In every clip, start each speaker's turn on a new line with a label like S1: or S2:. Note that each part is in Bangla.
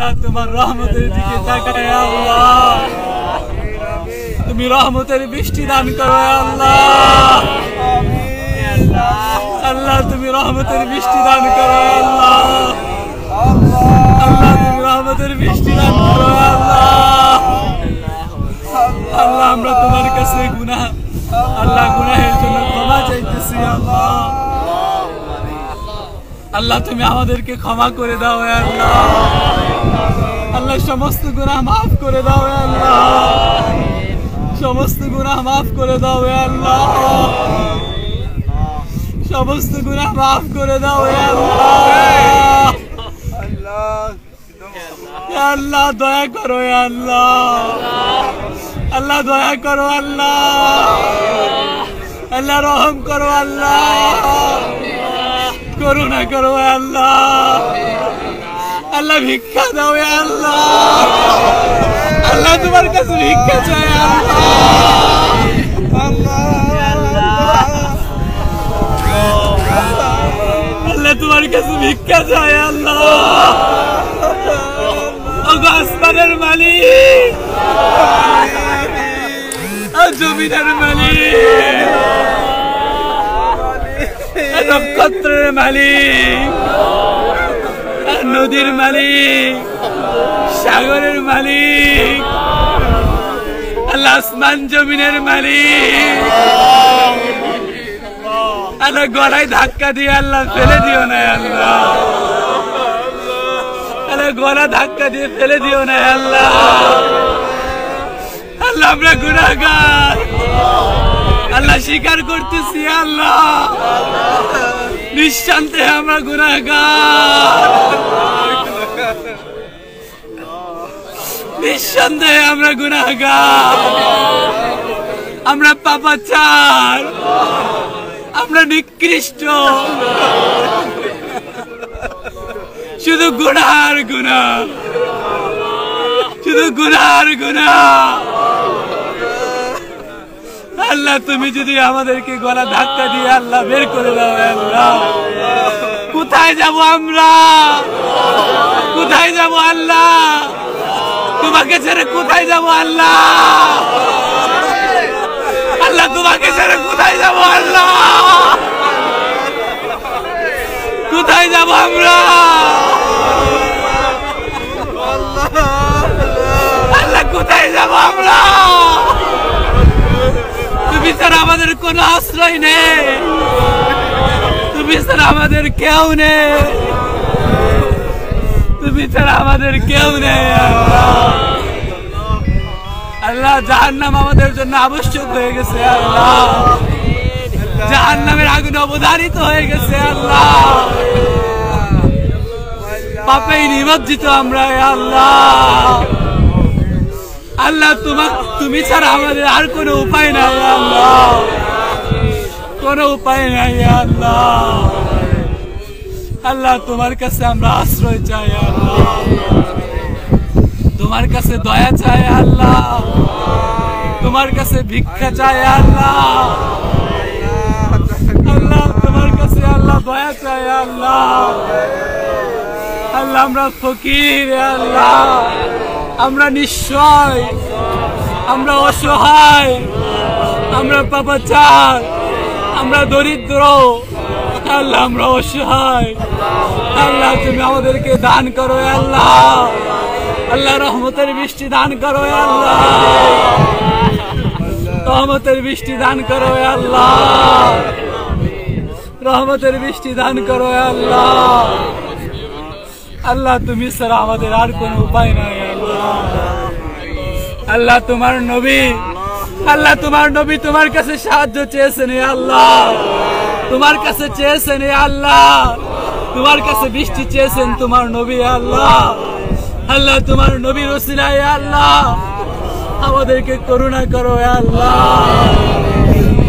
S1: আল্লাহ, তোমার রহমতের দিকে তাকায় আল্লাহ। তুমি রহমতের বৃষ্টি দান করো আল্লাহ। আল্লাহ, তুমি রহমতের বৃষ্টি দান করো আল্লাহ। আল্লাহ, তুমি রহমতের বৃষ্টি দান করো আল্লাহ। আল্লাহ, আমরা তোমার কাছে গুনাহ, আল্লাহ গুনাহের জন্য ক্ষমা চাইতেছি আল্লাহ। আল্লাহ, তুমি আমাদেরকে ক্ষমা করে দাও আল্লাহ। আল্লাহ, সমস্ত গুনাহ মাফ করে দাও আল্লাহ। সমস্ত গুনাহ মাফ করে দাও আল্লাহ। সমস্ত গুনাহ মাফ করে দাও আল্লাহ। আল্লাহ, দয়া করো আল্লাহ। আল্লাহ, দয়া করো আল্লাহ। আল্লাহ, রহম করো আল্লাহ। করুণা করো আল্লাহ। আল্লাহ ভিক্ষা দাও আল্লাহ। আল্লাহ তোমার কাছে ভিক্ষা চাই আল্লাহ। তোমার কাছে ভিক্ষা চাই আল্লাহ। আসমানের মালিক। ও জমিনের মালিক। নক্ষত্রের মালিক। নদীর মালিক, সাগরের মালিক, আল্লাহ আসমান জমিনের মালিক। আল্লাহ গলায় ধাক্কা দিয়ে আল্লাহ ফেলে দিও না আল্লাহ। আল্লাহ গলা ধাক্কা দিয়ে ফেলে দিও না আল্লাহ। আল্লাহ আমরা গুণাগার স্বীকার করতেছি, আল্লাহ। নিঃশান্তে আমরা গুণাগার নিঃসন্দেহে আমরা গুণাগার আমরা পাপাচার। আমরা নিকৃষ্ট। শুধু গুণার গুণা শুধু গুণার গুণা আল্লাহ, তুমি যদি আমাদেরকে গলা ধাক্কা দিয়ে আল্লাহ বের করে দাও আল্লাহ। কোথায় যাব আমরা? কোথায় যাব আল্লাহ? তোমাকে ছেড়ে কোথায় যাব আল্লাহ? আল্লাহ, তোমাকে ছেড়ে কোথায় যাব আল্লাহ? কোথায় যাব আমরা? আল্লাহ, কোথায় যাব আমরা? তুমি আমাদের কোনো আশ্রয় নেই। তুমি ছাড়া আমাদের কেউ নেই। তুমি ছাড়া আমাদের কেউ নেই। আল্লাহ আল্লাহ জাহান্নাম আমাদের জন্য আবশ্যক হয়ে গেছে, আল্লাহ। জাহান্নামের আগুন অবধারিত হয়ে গেছে, আল্লাহ। পাপে নিমজ্জিত আমরা, আল্লাহ। আল্লাহ তোমার তুমি ছাড়া আমাদের আর কোনো উপায় নাই আল্লাহ। কোনো উপায় নাই আল্লাহ। আল্লাহ তোমার কাছে আমরা আশ্রয় চাই আল্লাহ। তোমার কাছে দয়া চাই আল্লাহ। তোমার কাছে ভিক্ষা চাই আল্লাহ। আল্লাহ তোমার কাছে আল্লাহ, দয়া চাই আল্লাহ। আল্লাহ, আমরা ফকির আল্লাহ। আমরা নিশ্চয়, আমরা অসহায়, আমরা পাপাচার, আমরা দরিদ্র, আল্লাহ, আমরা অসহায়। আল্লাহ, তুমি আমাদেরকে দান করো আল্লাহ। আল্লাহ, রহমতের বৃষ্টি দান করো আল্লাহ। রহমতের বৃষ্টি দান করো আল্লাহ। রহমতের বৃষ্টি দান করো আল্লাহ। আল্লাহ, তুমি ছাড়া আমাদের আর কোনো উপায় নাই। আল্লাহ তোমার নবী। আল্লাহ তোমার নবী তোমার কাছে সাহায্য চেয়েছেন আল্লাহ। তোমার কাছে চেয়েছেন আল্লাহ। তোমার কাছে বৃষ্টি চেয়েছেন, তোমার নবী আল্লাহ। আল্লাহ তোমার নবীর ওসিলায় আল্লাহ। আমাদেরকে করুণা করো আল্লাহ।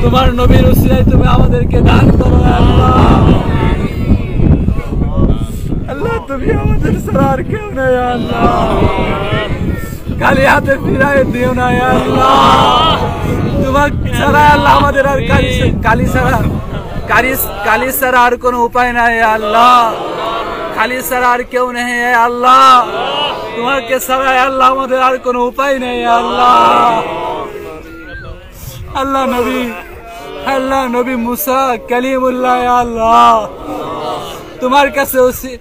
S1: তোমার নবীর ওসিলায় তুমি আমাদেরকে দান করো আল্লাহ। আল্লাহ তুমি আমাদের ছাড়া আর কেউ নেই আল্লাহ। খালি হাতে ফিরাই দিও না এ আল্লাহ তোমার ছাড়া আল্লাহ আমাদের আর কালি কালি ছাড়া কালি কালি ছাড়া আর কোনো উপায় নাই এ আল্লাহ খালি ছাড়া আর কেউ নেই এ আল্লাহ তোমাকে ছাড়া আল্লাহ আমাদের আর কোনো উপায় নেই আল্লাহ আল্লাহ নবী আল্লাহ নবী মুসা কালিমুল্লাহ ইয়া আল্লাহ তোমার কাছে ওসি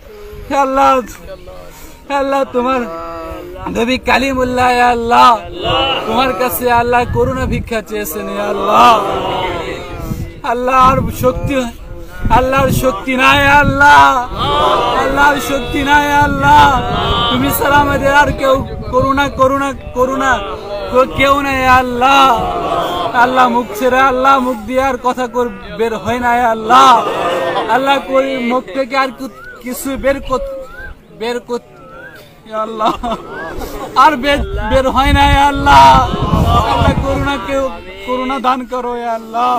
S1: আল্লাহ আল্লাহ তোমার নবী কালিমুল্লাহ আল্লাহ, তোমার কাছে আল্লাহ করুণা ভিক্ষা চেয়েছেন আল্লাহ আল্লাহ। আর শক্তি, আল্লাহর শক্তি নাই আল্লাহ। আল্লাহর শক্তি নাই আল্লাহ। তুমি ছাড়া আমাদের আর কেউ করুণা করুণা করুণা কেউ নাই আল্লাহ। আল্লাহ মুখ ছেড়ে, আল্লাহ মুখ দিয়ে আর কথা বের হয় না আল্লাহ। আল্লাহ মুখ থেকে আর কিছু বের বের কর ইয়া আল্লাহ আর বের বের হয় না ইয়া আল্লাহ আল্লাহ করুণা কেউ করুণা দান করো ইয়া আল্লাহ